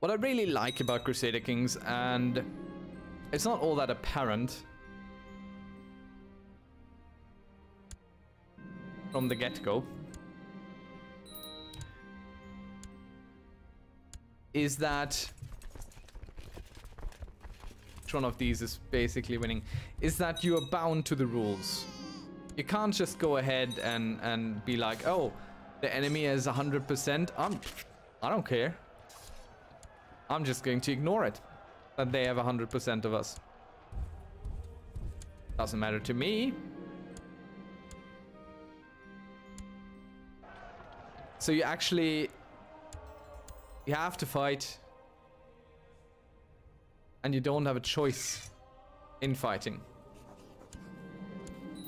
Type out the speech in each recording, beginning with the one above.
What I really like about Crusader Kings, and it's not all that apparent from the get-go, is that which one of these is basically winning, is that you are bound to the rules. You can't just go ahead and, and be like, oh, the enemy is 100%. I'm, um, I don't care. I'm just going to ignore it. That they have 100% of us. Doesn't matter to me. So you actually... You have to fight. And you don't have a choice in fighting.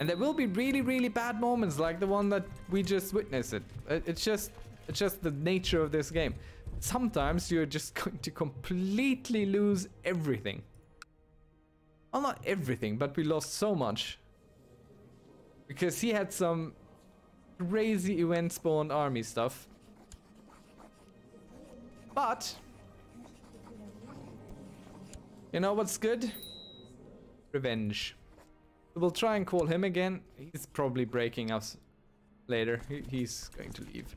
And there will be really, really bad moments like the one that we just witnessed. It. It's just, it's just the nature of this game. Sometimes you're just going to completely lose everything. Well, not everything, but we lost so much. Because he had some crazy event spawned army stuff. But, you know what's good? Revenge. We'll try and call him again. He's probably breaking us later. He's going to leave.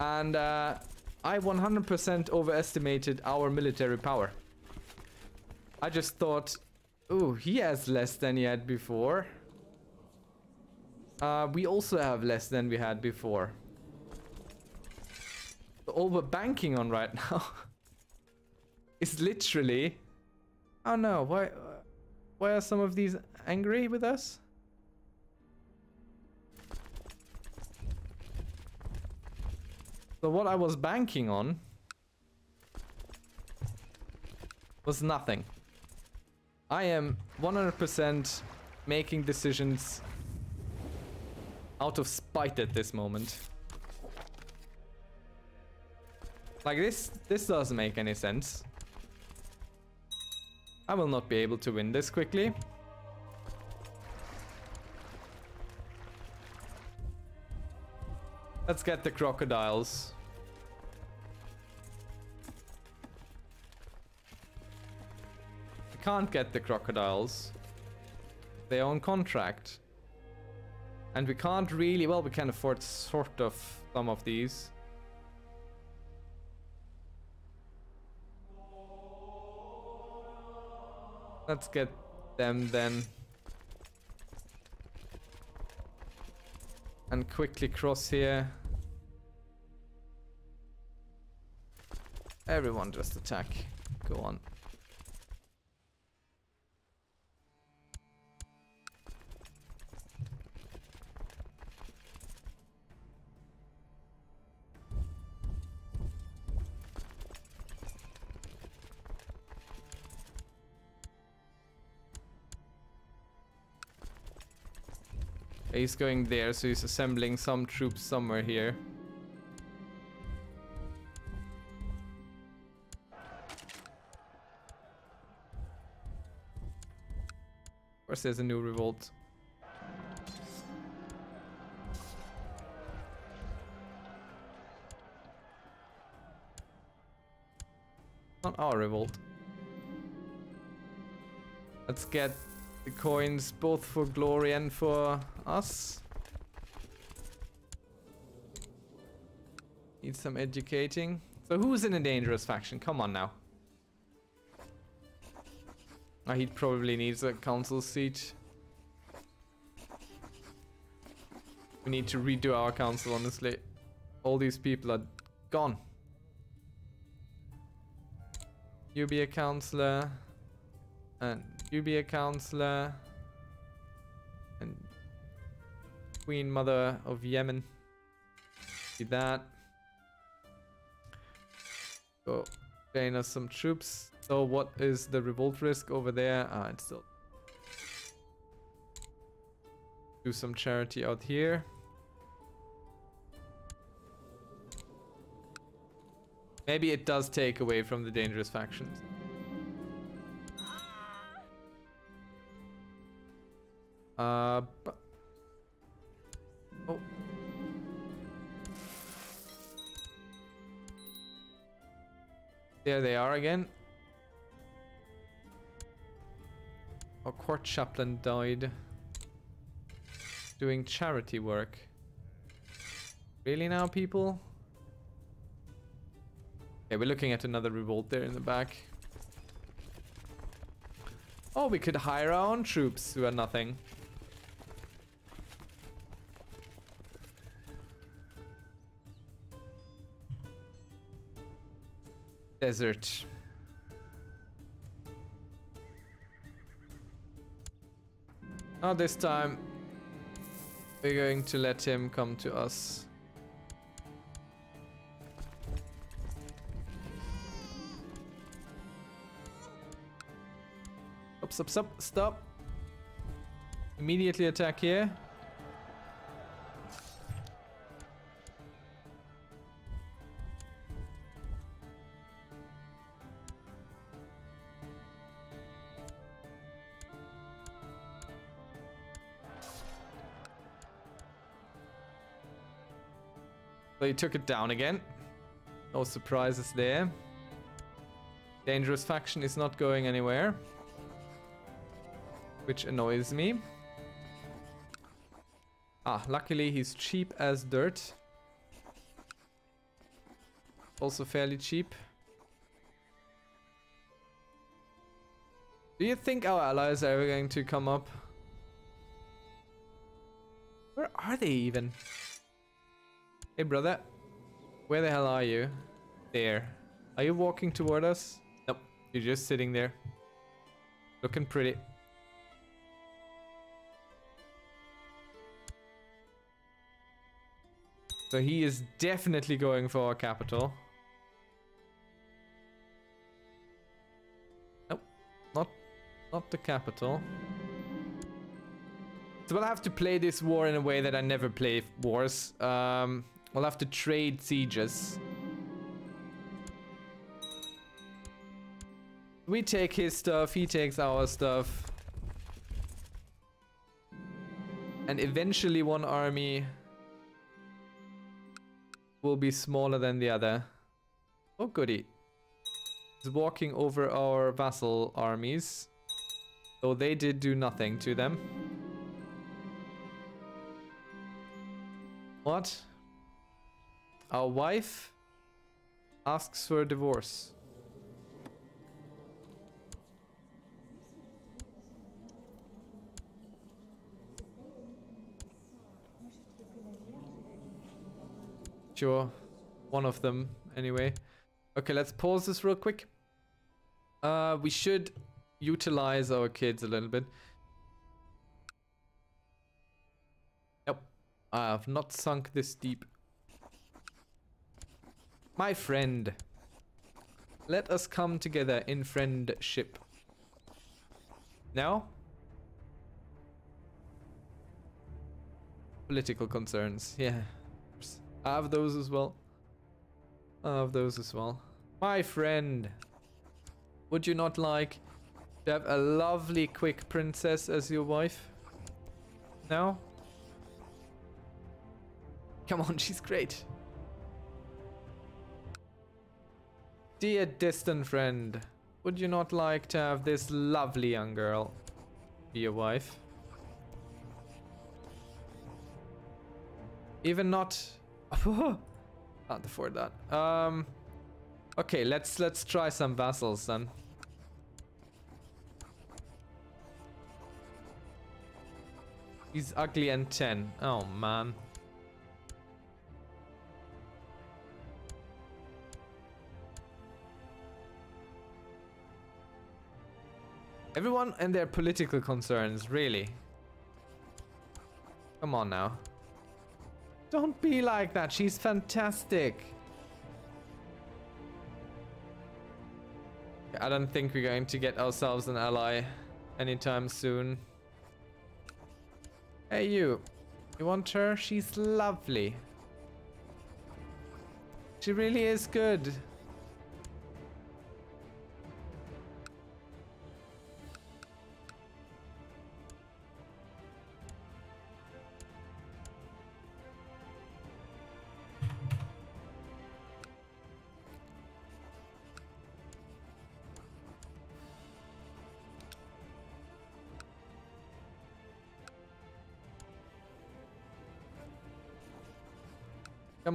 And uh, I 100% overestimated our military power. I just thought, oh, he has less than he had before. Uh, we also have less than we had before. All we're banking on right now is literally... Oh no, why, why are some of these angry with us? So what I was banking on was nothing. I am 100% making decisions out of spite at this moment. Like this, this doesn't make any sense. I will not be able to win this quickly. Let's get the crocodiles. Can't get the crocodiles. They own contract. And we can't really... Well, we can afford sort of some of these. Let's get them then. And quickly cross here. Everyone just attack. Go on. He's going there, so he's assembling some troops somewhere here. Of course there's a new revolt. Not our revolt. Let's get the coins both for glory and for us. Need some educating. So who's in a dangerous faction? Come on now. Oh, he probably needs a council seat. We need to redo our council, honestly. All these people are gone. You be a councillor. And you be a counselor. And Queen Mother of Yemen. See that. Go gain us some troops. So what is the revolt risk over there? Ah, it's still... Do some charity out here. Maybe it does take away from the dangerous factions. Uh, oh. There they are again. Our court chaplain died. Doing charity work. Really now, people? Okay, we're looking at another revolt there in the back. Oh, we could hire our own troops who are nothing. Desert. Not this time. We're going to let him come to us. Stop, stop, stop, stop. Immediately attack here. They took it down again. No surprises there. Dangerous faction is not going anywhere. Which annoys me. Ah, luckily he's cheap as dirt. Also fairly cheap. Do you think our allies are ever going to come up? Where are they even? Hey, brother. Where the hell are you? There. Are you walking toward us? Nope. You're just sitting there. Looking pretty. So he is definitely going for our capital. Nope. Not, not the capital. So we'll have to play this war in a way that I never play wars. Um, We'll have to trade sieges. We take his stuff, he takes our stuff. And eventually one army will be smaller than the other. Oh goody. He's walking over our vassal armies. Though they did do nothing to them. What? Our wife asks for a divorce. Sure. One of them, anyway. Okay, let's pause this real quick. Uh, we should utilize our kids a little bit. Yep. I have not sunk this deep. My friend. Let us come together in friendship. Now? Political concerns, yeah. I have those as well. I have those as well. My friend. Would you not like to have a lovely quick princess as your wife? No? Come on, she's great. Dear distant friend, would you not like to have this lovely young girl be your wife? Even not... Can't afford that. Um, okay, let's let's try some vassals then. He's ugly and 10. Oh man. Everyone and their political concerns, really. Come on now. Don't be like that, she's fantastic. I don't think we're going to get ourselves an ally anytime soon. Hey you, you want her? She's lovely. She really is good.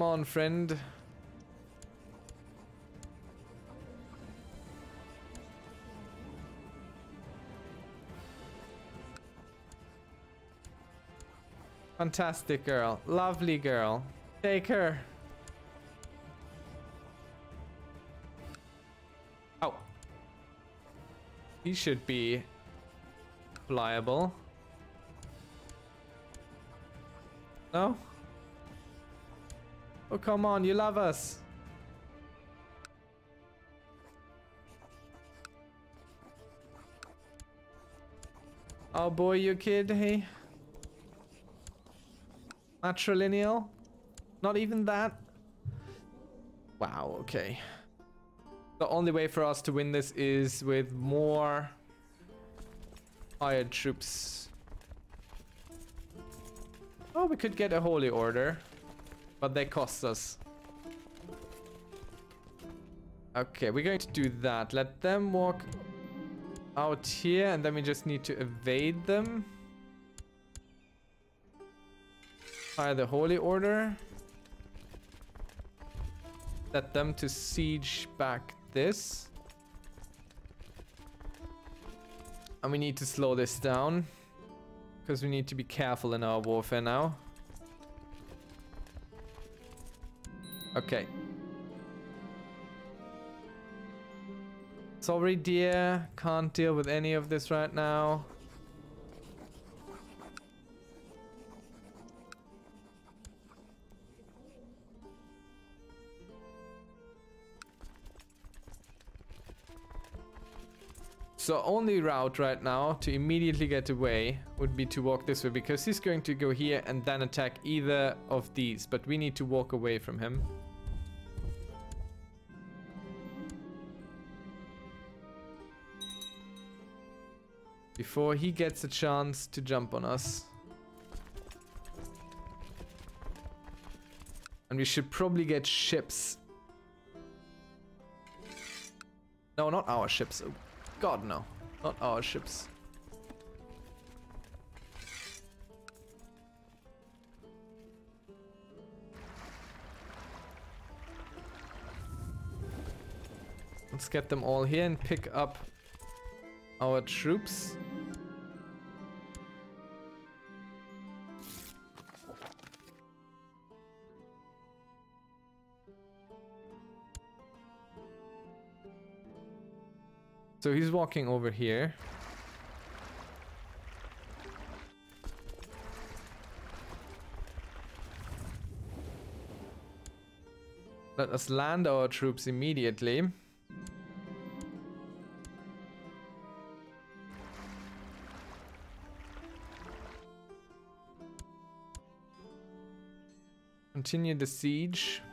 Come on, friend. Fantastic girl. Lovely girl. Take her. Oh. He should be pliable. No? Oh, come on, you love us. Oh boy, you kid, hey? Matrilineal? Not even that? Wow, okay. The only way for us to win this is with more hired troops. Oh, we could get a holy order, but they cost us. Okay, we're going to do that. Let them walk out here, and then we just need to evade them. Fire the holy order. Set them to siege back this. And we need to slow this down. Because we need to be careful in our warfare now. Okay. Sorry, dear. Can't deal with any of this right now. So only route right now to immediately get away would be to walk this way because he's going to go here and then attack either of these. But we need to walk away from him. Before he gets a chance to jump on us. And we should probably get ships. No, not our ships. God, no. Not our ships. Let's get them all here and pick up our troops. So he's walking over here. Let us land our troops immediately. Continue the siege.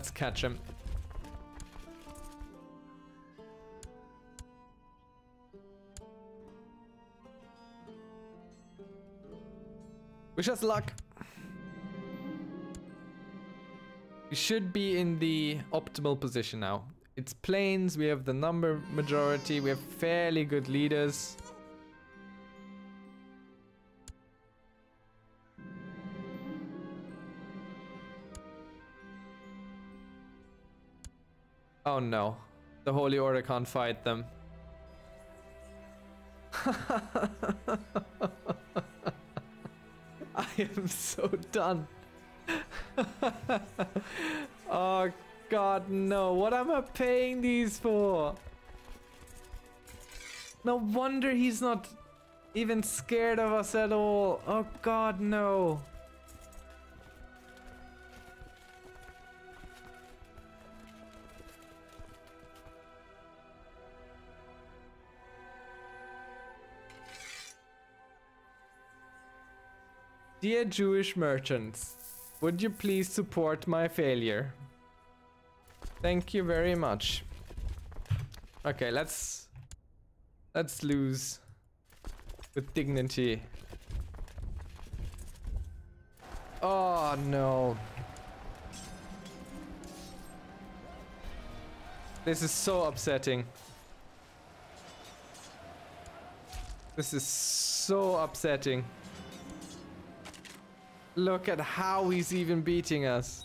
Let's catch him. Wish us luck. We should be in the optimal position now. It's plains, we have the number majority, we have fairly good leaders. Oh no. The Holy Order can't fight them. I am so done. oh god, no. What am I paying these for? No wonder he's not even scared of us at all. Oh god, no. Dear Jewish merchants, would you please support my failure? Thank you very much. Okay, let's let's lose with dignity. Oh no. This is so upsetting. This is so upsetting. Look at how he's even beating us.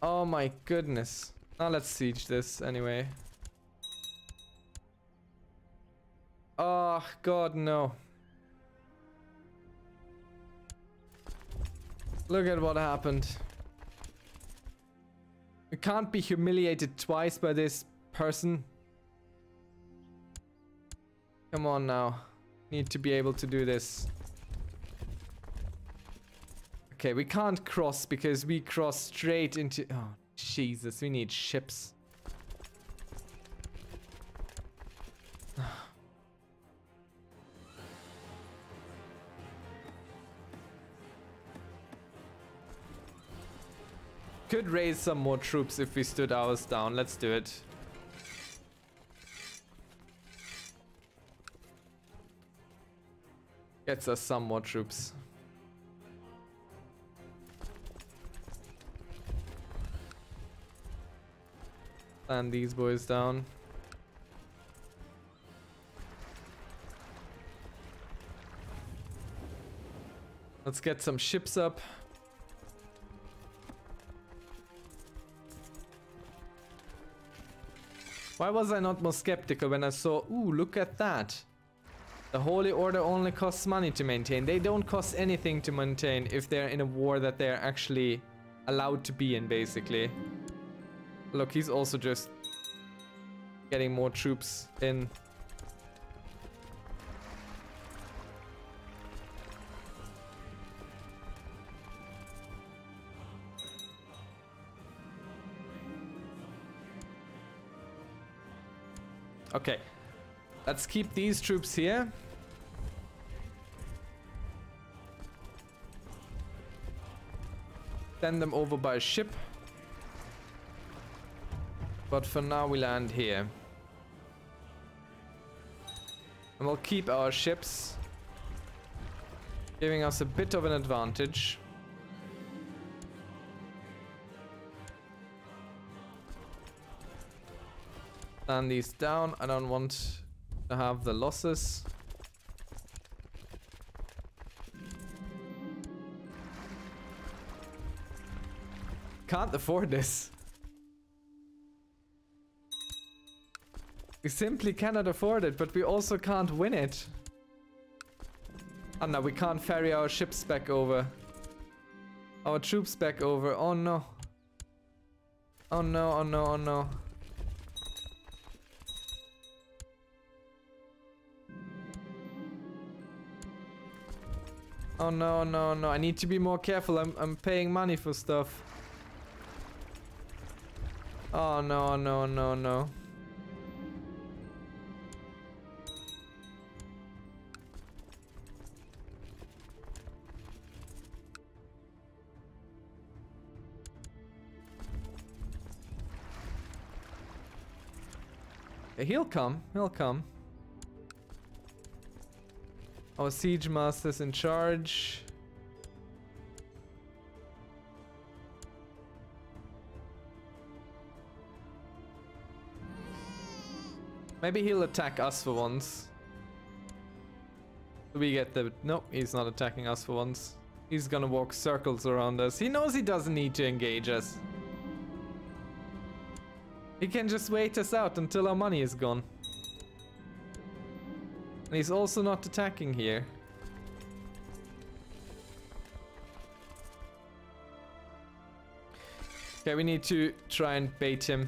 Oh my goodness. Now let's siege this anyway. Oh god no. Look at what happened. We can't be humiliated twice by this person. Come on now. Need to be able to do this. Okay, we can't cross because we cross straight into... Oh, Jesus, we need ships. Could raise some more troops if we stood ours down. Let's do it. Gets us some more troops. And these boys down. Let's get some ships up. Why was I not more skeptical when I saw, ooh, look at that. The Holy Order only costs money to maintain. They don't cost anything to maintain if they're in a war that they're actually allowed to be in, basically. Look, he's also just getting more troops in. Okay. Let's keep these troops here. Send them over by ship. But for now we land here. And we'll keep our ships. Giving us a bit of an advantage. Stand these down. I don't want to have the losses. Can't afford this. We simply cannot afford it, but we also can't win it. Oh no, we can't ferry our ships back over. Our troops back over. Oh no. Oh no, oh no, oh no. Oh no, oh, no, oh, no. I need to be more careful. I'm, I'm paying money for stuff. Oh no, oh, no, no, no. He'll come. He'll come. Our siege master's in charge. Maybe he'll attack us for once. We get the... No, he's not attacking us for once. He's gonna walk circles around us. He knows he doesn't need to engage us. He can just wait us out until our money is gone. And he's also not attacking here. Okay, we need to try and bait him.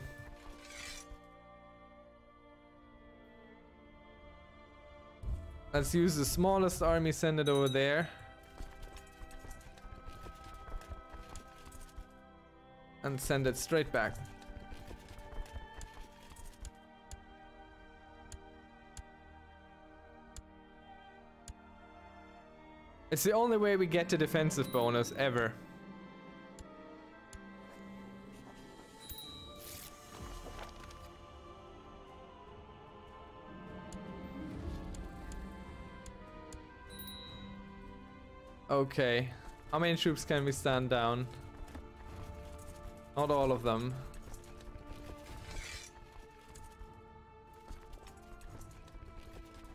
Let's use the smallest army, send it over there. And send it straight back. It's the only way we get the defensive bonus ever. Okay. How many troops can we stand down? Not all of them.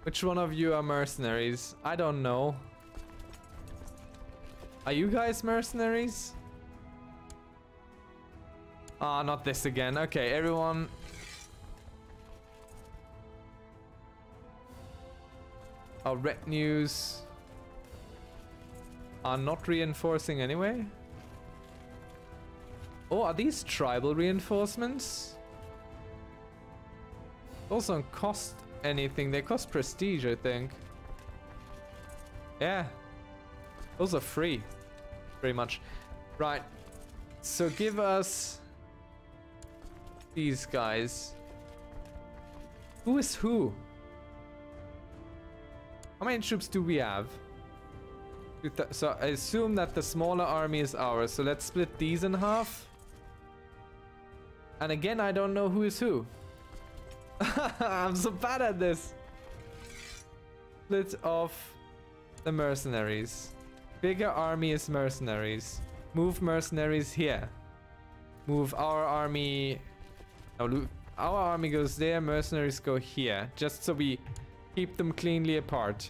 Which one of you are mercenaries? I don't know. Are you guys mercenaries? Ah, oh, not this again. Okay, everyone. Our retinues are not reinforcing anyway. Oh, are these tribal reinforcements? Those don't cost anything. They cost prestige, I think. Yeah. Those are free. Pretty much. Right. So give us these guys. Who is who? How many troops do we have? So I assume that the smaller army is ours. So let's split these in half. And again, I don't know who is who. I'm so bad at this. Split off the mercenaries. Bigger army is mercenaries. Move mercenaries here. Move our army. No, our army goes there. Mercenaries go here. Just so we keep them cleanly apart.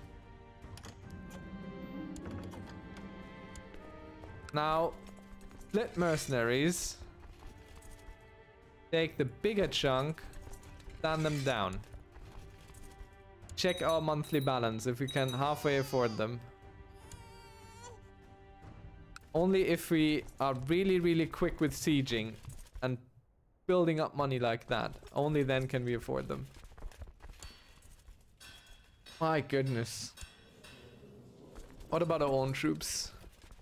Now, split mercenaries. Take the bigger chunk, stand them down. Check our monthly balance if we can halfway afford them. Only if we are really, really quick with sieging and building up money like that. Only then can we afford them. My goodness. What about our own troops?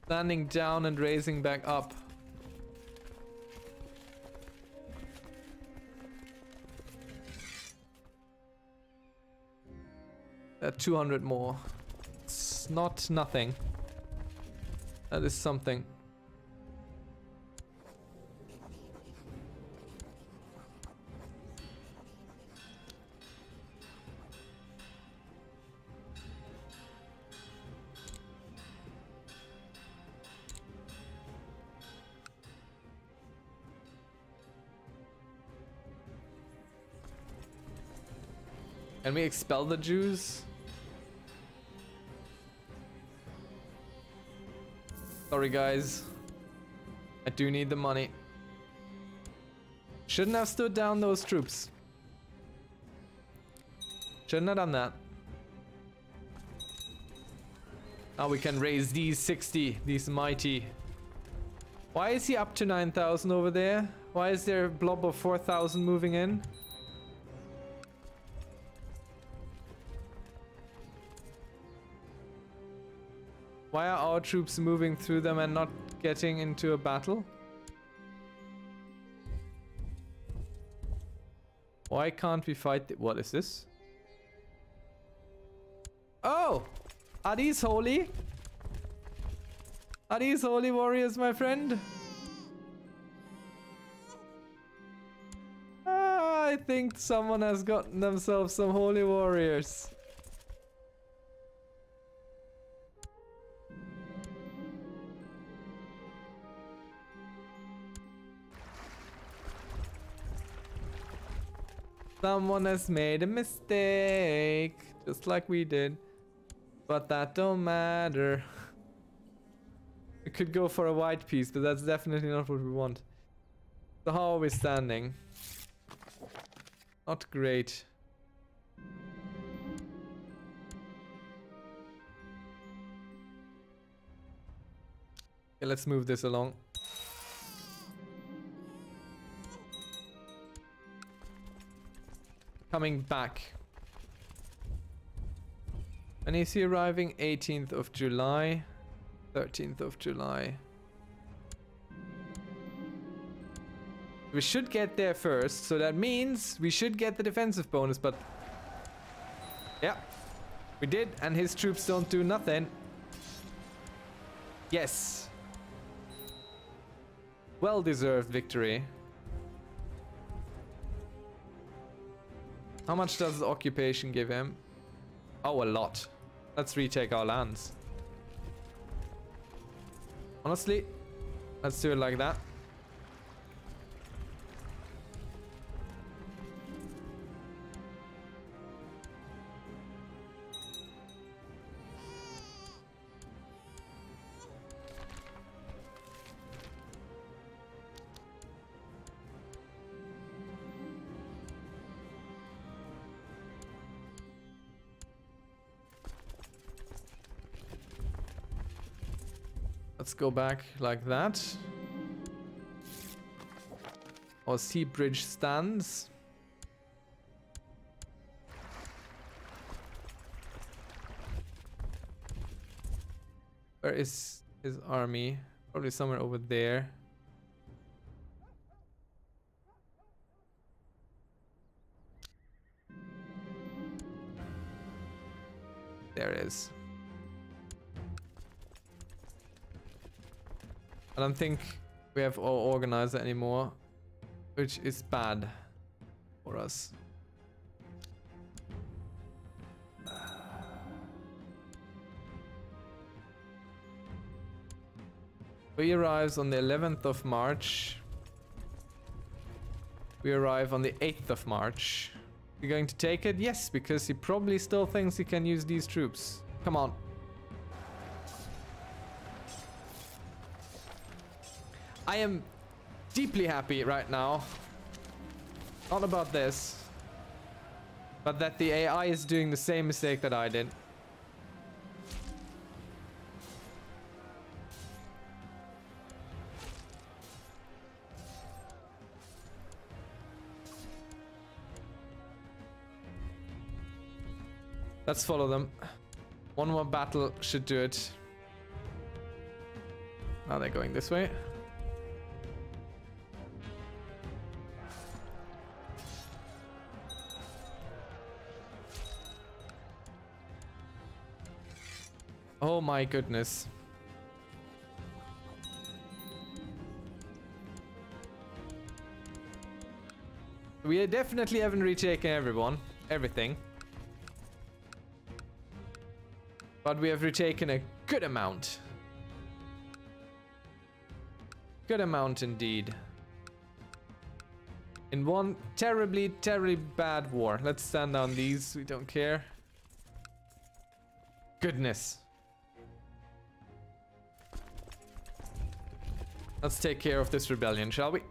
Standing down and raising back up. Uh, 200 more. It's not nothing. That is something. Can we expel the Jews? Sorry guys. I do need the money. Shouldn't have stood down those troops. Shouldn't have done that. Now we can raise these 60, these mighty. Why is he up to 9,000 over there? Why is there a blob of 4,000 moving in? Why are our troops moving through them and not getting into a battle? Why can't we fight? What is this? Oh! Are these holy? Are these holy warriors, my friend? Ah, I think someone has gotten themselves some holy warriors. Someone has made a mistake, just like we did. But that don't matter. we could go for a white peace, but that's definitely not what we want. So how are we standing? Not great. Okay, let's move this along. Coming back. And is he arriving 18th of July? 13th of July. We should get there first, so that means we should get the defensive bonus, but... Yeah, we did, and his troops don't do nothing. Yes. Well-deserved victory. How much does occupation give him? Oh, a lot. Let's retake our lands. Honestly, let's do it like that. Go back like that. Our sea bridge stands. Where is his army? Probably somewhere over there. There it is. I don't think we have all organized anymore, which is bad for us. We arrives on the 11th of March. We arrive on the 8th of March. You're going to take it? Yes, because he probably still thinks he can use these troops. Come on. Am deeply happy right now. Not about this. But that the AI is doing the same mistake that I did. Let's follow them. One more battle should do it. Now they're going this way. My goodness. We definitely haven't retaken everyone, everything. But we have retaken a good amount. Good amount indeed. In one terribly, terribly bad war. Let's stand down these, we don't care. Goodness. Let's take care of this rebellion, shall we?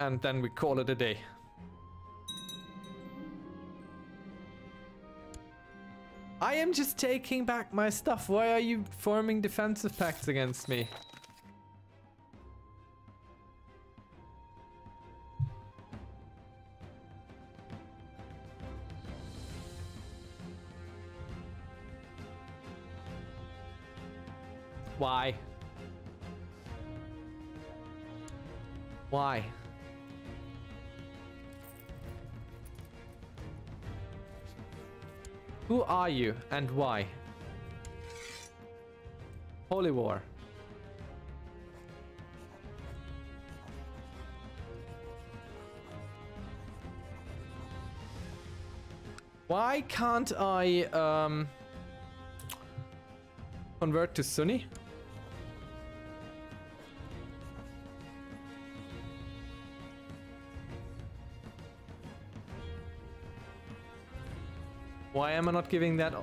And then we call it a day. I am just taking back my stuff. Why are you forming defensive pacts against me? Why? Why? Who are you and why? Holy War. Why can't I um, convert to Sunni? Why am I not giving that?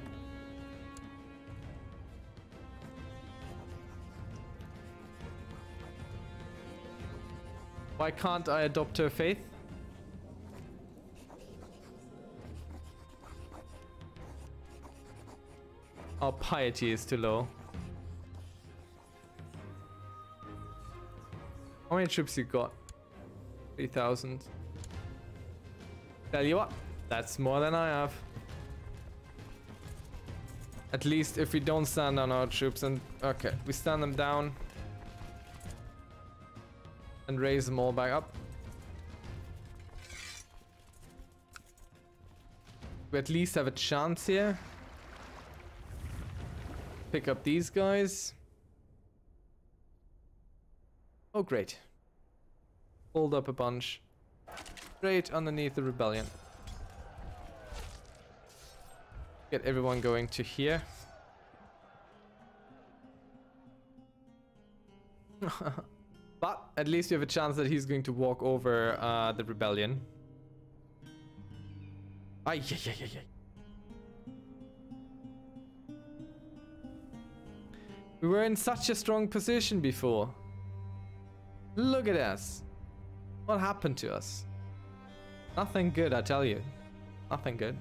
Why can't I adopt her faith? Our piety is too low. How many troops you got? 3,000. Tell you what, that's more than I have. At least if we don't stand on our troops and... Okay, we stand them down. And raise them all back up. We at least have a chance here. Pick up these guys. Oh, great. Hold up a bunch. Straight underneath the rebellion. Get everyone going to here. but at least you have a chance that he's going to walk over uh, the rebellion. Ay, yeah, yeah, yeah, yeah. We were in such a strong position before. Look at us. What happened to us? Nothing good, I tell you. Nothing good.